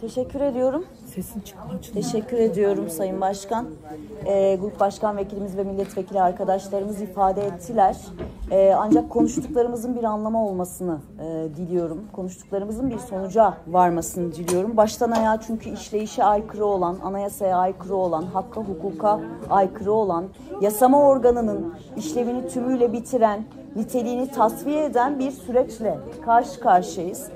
Teşekkür ediyorum. Sesin çıkmıyor. Teşekkür ediyorum Sayın Başkan. Ee, Grup Başkan Vekilimiz ve Milletvekili arkadaşlarımız ifade ettiler. Ee, ancak konuştuklarımızın bir anlamı olmasını e, diliyorum. Konuştuklarımızın bir sonuca varmasını diliyorum. Baştan ayağa çünkü işleyişe aykırı olan, anayasaya aykırı olan, hakka hukuka aykırı olan, yasama organının işlevini tümüyle bitiren, niteliğini tasfiye eden bir süreçle karşı karşıyayız.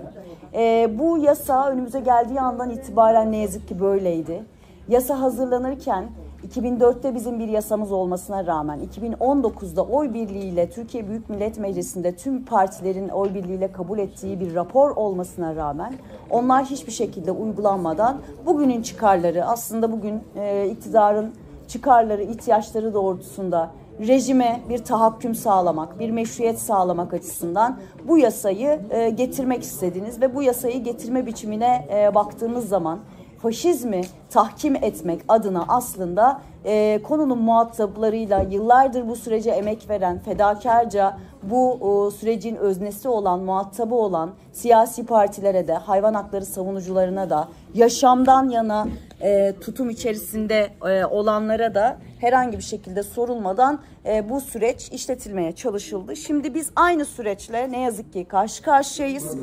E, bu yasa önümüze geldiği andan itibaren ne yazık ki böyleydi. Yasa hazırlanırken 2004'te bizim bir yasamız olmasına rağmen 2019'da oy birliğiyle Türkiye Büyük Millet Meclisi'nde tüm partilerin oy birliğiyle kabul ettiği bir rapor olmasına rağmen onlar hiçbir şekilde uygulanmadan bugünün çıkarları aslında bugün e, iktidarın çıkarları, ihtiyaçları doğrultusunda rejime bir tahakküm sağlamak, bir meşruiyet sağlamak açısından bu yasayı e, getirmek istediniz ve bu yasayı getirme biçimine e, baktığımız zaman faşizmi tahkim etmek adına aslında e, konunun muhataplarıyla yıllardır bu sürece emek veren, fedakarca bu o, sürecin öznesi olan, muhatabı olan siyasi partilere de, hayvan hakları savunucularına da, yaşamdan yana e, tutum içerisinde e, olanlara da herhangi bir şekilde sorulmadan e, bu süreç işletilmeye çalışıldı. Şimdi biz aynı süreçle ne yazık ki karşı karşıyayız.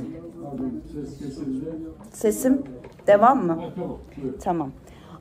Sesim devam mı? Tamam.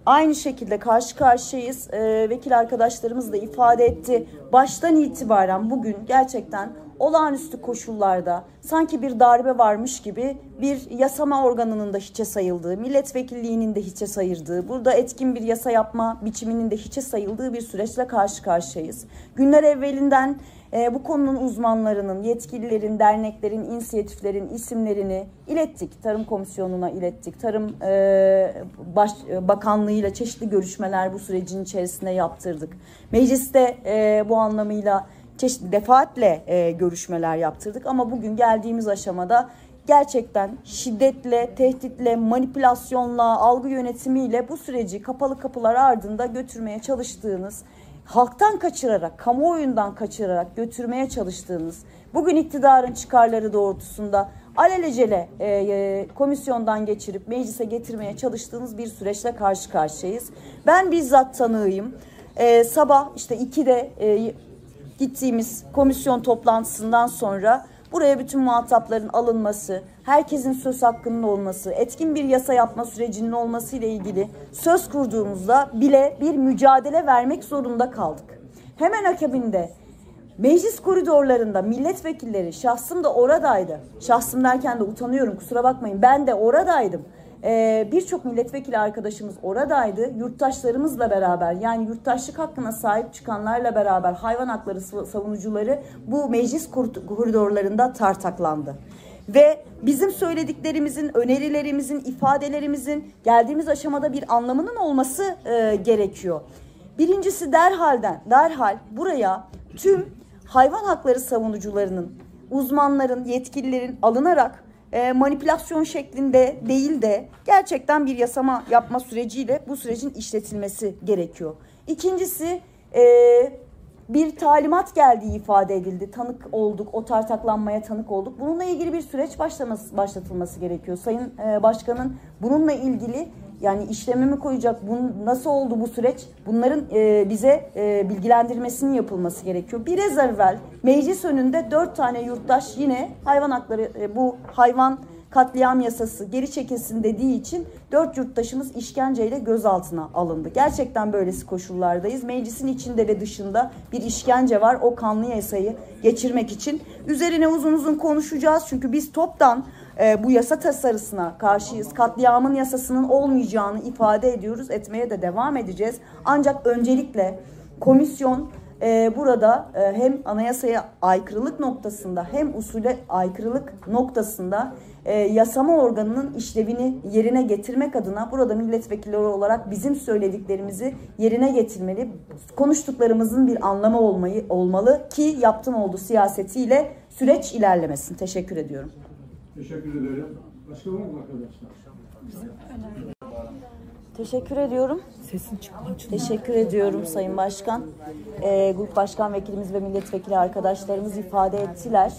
Aynı şekilde karşı karşıyayız. Ee, vekil arkadaşlarımız da ifade etti. Baştan itibaren bugün gerçekten olağanüstü koşullarda sanki bir darbe varmış gibi bir yasama organının da hiçe sayıldığı, milletvekilliğinin de hiçe sayıldığı, burada etkin bir yasa yapma biçiminin de hiçe sayıldığı bir süreçle karşı karşıyayız. Günler evvelinden e, bu konunun uzmanlarının, yetkililerin, derneklerin, inisiyatiflerin isimlerini ilettik. Tarım Komisyonu'na ilettik. Tarım e, baş, e, Bakanlığı'yla çeşitli görüşmeler bu sürecin içerisinde yaptırdık. Mecliste e, bu anlamıyla çeşitli defaatle e, görüşmeler yaptırdık ama bugün geldiğimiz aşamada gerçekten şiddetle, tehditle, manipülasyonla, algı yönetimiyle bu süreci kapalı kapılar ardında götürmeye çalıştığınız, halktan kaçırarak, kamuoyundan kaçırarak götürmeye çalıştığınız, bugün iktidarın çıkarları doğrultusunda alelacele e, e, komisyondan geçirip meclise getirmeye çalıştığınız bir süreçle karşı karşıyayız. Ben bizzat tanığıyım. E, sabah işte 2'de e, gittiğimiz komisyon toplantısından sonra buraya bütün muhatapların alınması, herkesin söz hakkının olması, etkin bir yasa yapma sürecinin olması ile ilgili söz kurduğumuzda bile bir mücadele vermek zorunda kaldık. Hemen akabinde meclis koridorlarında milletvekilleri, şahsım da oradaydı. Şahsım derken de utanıyorum kusura bakmayın ben de oradaydım. Ee, Birçok milletvekili arkadaşımız oradaydı. Yurttaşlarımızla beraber yani yurttaşlık hakkına sahip çıkanlarla beraber hayvan hakları savunucuları bu meclis koridorlarında tartaklandı. Ve bizim söylediklerimizin, önerilerimizin, ifadelerimizin geldiğimiz aşamada bir anlamının olması e, gerekiyor. Birincisi derhalden, derhal buraya tüm hayvan hakları savunucularının, uzmanların, yetkililerin alınarak e, manipülasyon şeklinde değil de gerçekten bir yasama yapma süreciyle bu sürecin işletilmesi gerekiyor. İkincisi e, bir talimat geldiği ifade edildi. Tanık olduk, o tartaklanmaya tanık olduk. Bununla ilgili bir süreç başlaması, başlatılması gerekiyor. Sayın e, Başkan'ın bununla ilgili yani işleme mi koyacak? Bun, nasıl oldu bu süreç? Bunların e, bize e, bilgilendirmesinin yapılması gerekiyor. Biraz evvel meclis önünde dört tane yurttaş yine hayvan hakları e, bu hayvan katliam yasası geri çekilsin dediği için dört yurttaşımız işkenceyle gözaltına alındı. Gerçekten böylesi koşullardayız. Meclisin içinde ve dışında bir işkence var. O kanlı yasayı geçirmek için. Üzerine uzun uzun konuşacağız. Çünkü biz toptan e, bu yasa tasarısına karşıyız. Katliamın yasasının olmayacağını ifade ediyoruz. Etmeye de devam edeceğiz. Ancak öncelikle komisyon e, burada e, hem anayasaya aykırılık noktasında hem usule aykırılık noktasında e, yasama organının işlevini yerine getirmek adına burada milletvekilleri olarak bizim söylediklerimizi yerine getirmeli. Konuştuklarımızın bir anlamı olmayı olmalı ki yaptım oldu siyasetiyle süreç ilerlemesin. Teşekkür ediyorum. Teşekkür ederim. Başka var mı arkadaşlar? Teşekkür ediyorum. Sesin çıkmıyor. Teşekkür ediyorum Sayın Başkan. Ee, Grup Başkan Vekilimiz ve milletvekili arkadaşlarımız ifade ettiler.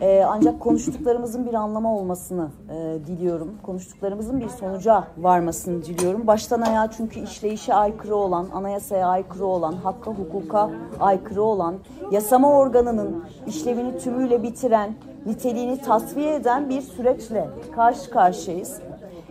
Ee, ancak konuştuklarımızın bir anlama olmasını e, diliyorum. Konuştuklarımızın bir sonuca varmasını diliyorum. Baştan ayağa çünkü işleyişe aykırı olan, anayasaya aykırı olan, hakka hukuka aykırı olan, yasama organının işlevini tümüyle bitiren, niteliğini tasfiye eden bir süreçle karşı karşıyayız.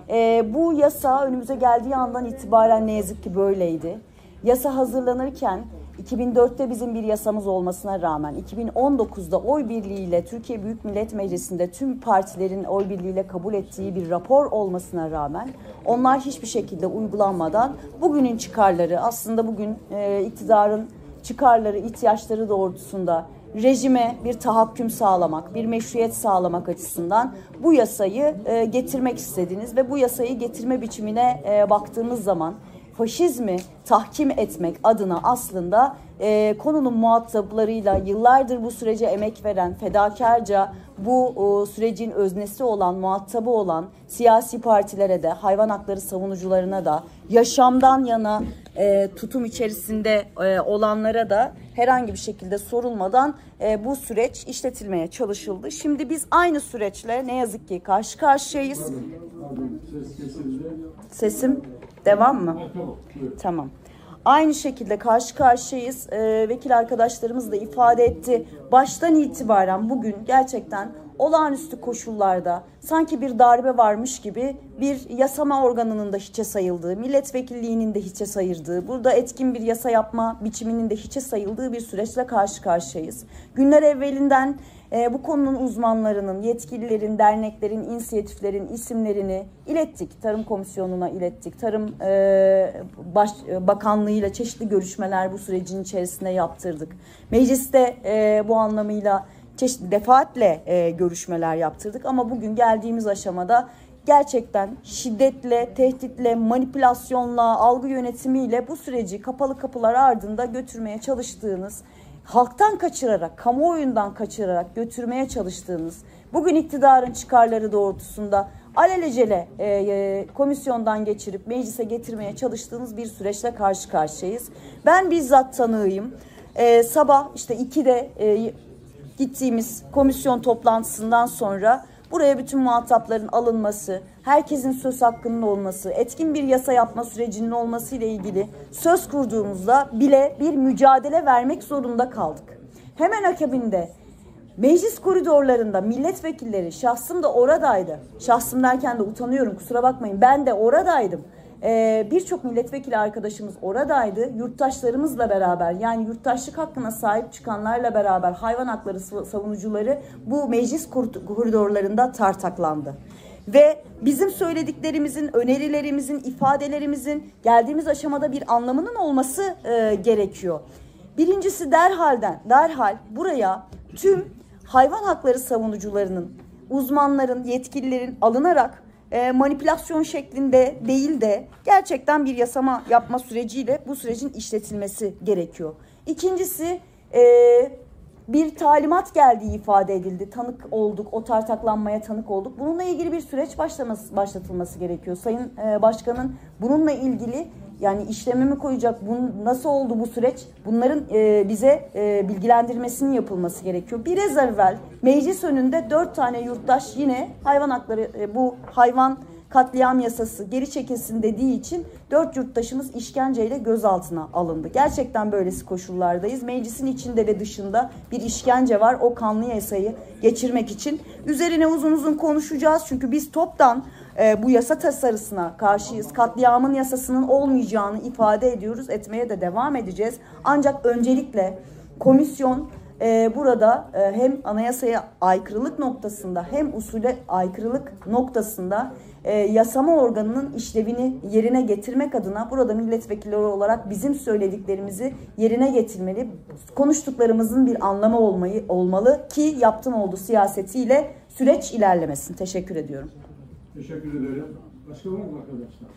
Ee, bu yasa önümüze geldiği andan itibaren ne yazık ki böyleydi. Yasa hazırlanırken 2004'te bizim bir yasamız olmasına rağmen 2019'da oy birliğiyle Türkiye Büyük Millet Meclisi'nde tüm partilerin oy birliğiyle kabul ettiği bir rapor olmasına rağmen onlar hiçbir şekilde uygulanmadan bugünün çıkarları aslında bugün e, iktidarın çıkarları, ihtiyaçları doğrultusunda rejime bir tahakküm sağlamak, bir meşruiyet sağlamak açısından bu yasayı e, getirmek istediniz ve bu yasayı getirme biçimine e, baktığımız zaman faşizmi tahkim etmek adına aslında e, konunun muhataplarıyla yıllardır bu sürece emek veren, fedakarca bu o, sürecin öznesi olan, muhatabı olan siyasi partilere de, hayvan hakları savunucularına da, yaşamdan yana e, tutum içerisinde e, olanlara da herhangi bir şekilde sorulmadan e, bu süreç işletilmeye çalışıldı. Şimdi biz aynı süreçle ne yazık ki karşı karşıyayız. Ses kesildi. Sesim devam mı? Tamam. buyurun. Tamam. Aynı şekilde karşı karşıyayız. Ee, vekil arkadaşlarımız da ifade etti. Baştan itibaren bugün gerçekten olağanüstü koşullarda sanki bir darbe varmış gibi bir yasama organının da hiçe sayıldığı, milletvekilliğinin de hiçe sayıldığı, burada etkin bir yasa yapma biçiminin de hiçe sayıldığı bir süreçle karşı karşıyayız. Günler evvelinden e, bu konunun uzmanlarının, yetkililerin, derneklerin, inisiyatiflerin isimlerini ilettik. Tarım Komisyonu'na ilettik. Tarım e, baş, e, Bakanlığı'yla çeşitli görüşmeler bu sürecin içerisinde yaptırdık. Mecliste e, bu anlamıyla çeşitli defaatle e, görüşmeler yaptırdık. Ama bugün geldiğimiz aşamada gerçekten şiddetle, tehditle, manipülasyonla, algı yönetimiyle bu süreci kapalı kapılar ardında götürmeye çalıştığınız halktan kaçırarak, kamuoyundan kaçırarak götürmeye çalıştığınız, bugün iktidarın çıkarları doğrultusunda alelacele e, e, komisyondan geçirip meclise getirmeye çalıştığınız bir süreçle karşı karşıyayız. Ben bizzat tanığıyım. E, sabah işte 2'de e, gittiğimiz komisyon toplantısından sonra buraya bütün muhatapların alınması, herkesin söz hakkının olması, etkin bir yasa yapma sürecinin olması ile ilgili söz kurduğumuzda bile bir mücadele vermek zorunda kaldık. Hemen akabinde meclis koridorlarında milletvekilleri, şahsım da oradaydı. Şahsım derken de utanıyorum kusura bakmayın ben de oradaydım. Ee, Birçok milletvekili arkadaşımız oradaydı. Yurttaşlarımızla beraber yani yurttaşlık hakkına sahip çıkanlarla beraber hayvan hakları sav- savunucuları bu meclis kor- koridorlarında tartaklandı. Ve bizim söylediklerimizin, önerilerimizin, ifadelerimizin geldiğimiz aşamada bir anlamının olması e, gerekiyor. Birincisi derhalden, derhal buraya tüm hayvan hakları savunucularının, uzmanların, yetkililerin alınarak e, manipülasyon şeklinde değil de gerçekten bir yasama yapma süreciyle bu sürecin işletilmesi gerekiyor. İkincisi e, bir talimat geldiği ifade edildi. Tanık olduk, o tartaklanmaya tanık olduk. Bununla ilgili bir süreç başlaması, başlatılması gerekiyor. Sayın e, Başkan'ın bununla ilgili yani işleme mi koyacak, bun, nasıl oldu bu süreç? Bunların e, bize e, bilgilendirmesinin yapılması gerekiyor. Biraz evvel meclis önünde dört tane yurttaş yine hayvan hakları, e, bu hayvan katliam yasası geri çekilsin dediği için dört yurttaşımız işkenceyle gözaltına alındı. Gerçekten böylesi koşullardayız. Meclisin içinde ve dışında bir işkence var. O kanlı yasayı geçirmek için. Üzerine uzun uzun konuşacağız. Çünkü biz toptan e, bu yasa tasarısına karşıyız. Katliamın yasasının olmayacağını ifade ediyoruz. Etmeye de devam edeceğiz. Ancak öncelikle komisyon e, burada e, hem anayasaya aykırılık noktasında hem usule aykırılık noktasında e, yasama organının işlevini yerine getirmek adına burada milletvekilleri olarak bizim söylediklerimizi yerine getirmeli. Konuştuklarımızın bir anlamı olmayı olmalı ki yaptım oldu siyasetiyle süreç ilerlemesin. Teşekkür ediyorum. Teşekkür ederim. Başka var mı arkadaşlar?